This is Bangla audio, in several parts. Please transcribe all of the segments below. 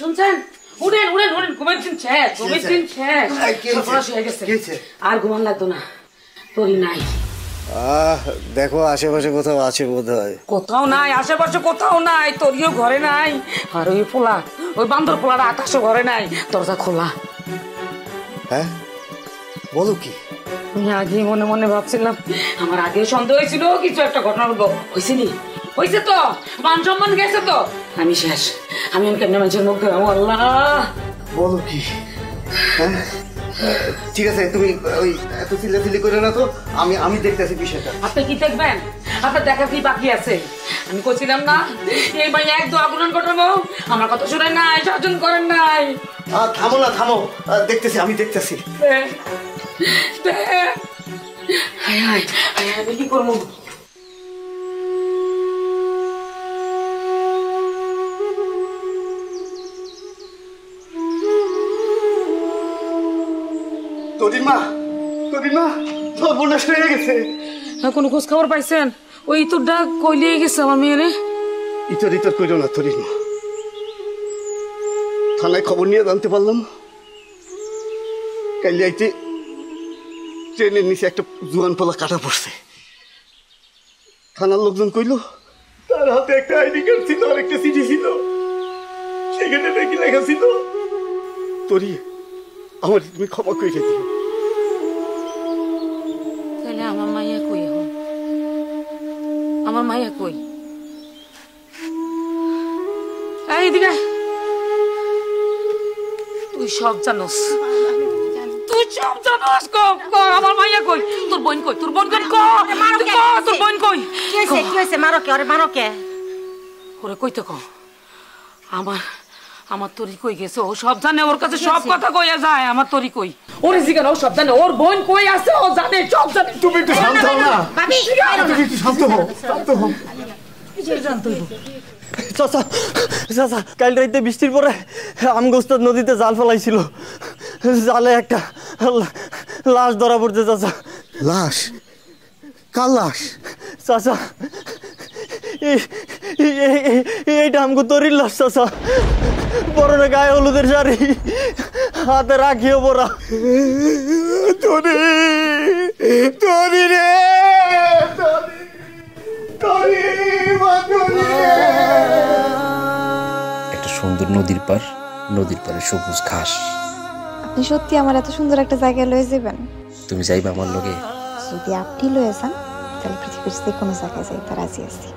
শুনছেন? উড়েন উড়েন উড়েন ঘুমের দিন শেষ। ঘুমের দিন শেষ? সর্বনাশ হয়ে গেছে। আর ঘুমান লাগতো না তোরই নাই। আহ দেখো আশেপাশে কোথাও আছে বোধ হয় কোথাও নাই আশেপাশে কোথাও নাই তোরিও ঘরে নাই। আর ওই পোলা ওই বান্দর পোলাটা আকাশও ঘরে নাই দরজা খোলা। হ্যাঁ? বলো কি? আমি আগে মনে মনে ভাবছিলাম আমার আগে সন্দেহ হয়েছিল কিছু একটা ঘটনা ঘটবো হয়েছে নি? হয়েছে তো? মান সম্মান গেছে তো? আমি শেষ। আমি কেমনে মানুষের মুখ আল্লাহ! বলো কি? হ্যাঁ? ঠিক আছে তুমি ওই এত চিল্লাচিল্লি করে না তো। আমি আমি দেখতেছি বিষয়টা। আপনি কি দেখবেন? আপনার দেখা কি বাকি আছে? আমি করছিলাম না এই ভাই এক দু আগুন ঘটাবো আমার কথা শুনে নাই শাসন করেন নাই। থামো না থামো। দেখতেছি আমি দেখতেছি। হায় হায় হায়, আমি কি করব? তোদিন মা তোদিন মা সর্বনাশ হয়ে গেছে। কোনো খোঁজ খবর পাইছেন? ওই ডাক কইলিয়ে গেছে আমার মেয়েরে ইতর ইতর কইল না মা থানায় খবর নিয়ে জানতে পারলাম। আইতে ট্রেনের নিচে একটা জুয়ান পোলা কাটা পড়ছে। থানার লোকজন কইল তার হাতে একটা আইডি কার্ড ছিল আর একটা চিঠি ছিল। সেখানে নাকি লেখা ছিল তোরি আমার তুমি ক্ষমা করে দিও তাহলে আমার মাইয়া কই এখন? আমার মাইয়া কই? তুই সব জানোস। তুই সব জানোস ক ক আমার মাইয়া কই? তোর বোন কই? তোর বোন কই? ক তুই ক, তোর বোন কই? কি হয়েছে? কি। মারো কে ওরে মারো কে ওরে কইতে ক। আমার আমার তরি কই গেছে? ও সব জানে ওর কাছে সব কথা কইয়া যায় আমার তরি কই। ওর জিগান ও সব জানে ওর বোন কই আছে ও জানে সব জানে। তুমি একটু শান্ত হও না। ভাবি তুমি একটু শান্ত হও শান্ত হও। চাচা চাচা কাল রাইতে বৃষ্টির পরে আমগোস্তাদ নদীতে জাল ফেলাইছিল। জালে একটা লাশ ধরা পড়ছে চাচা। লাশ? কার লাশ? চাচা এইটা আমগো তরির লাশ চাচা। পরনে গায়ে হলুদের শাড়ি। হাতে রাখিও পরা তোরে তোরে রে একটা সুন্দর নদীর পার নদীর পারে সবুজ ঘাস। আপনি সত্যি আমার এত সুন্দর একটা জায়গায় লয়ে যাবেন? তুমি যাইবা আমার লগে? যদি আপনি লয়ে যান তাহলে পৃথিবীর যে কোনো জায়গায় যাইতে রাজি আছি।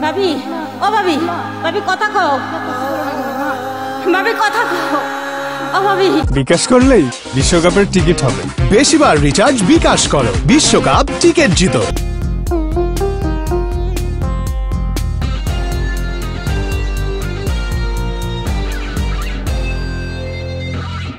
ভাবি, ও ভাবি ভাবি কথা কও। ভাবি কথা কও। বিকাশ করলেই বিশ্বকাপের টিকিট হবে। বেশিবার রিচার্জ বিকাশ করো। বিশ্বকাপ টিকিট জিতো।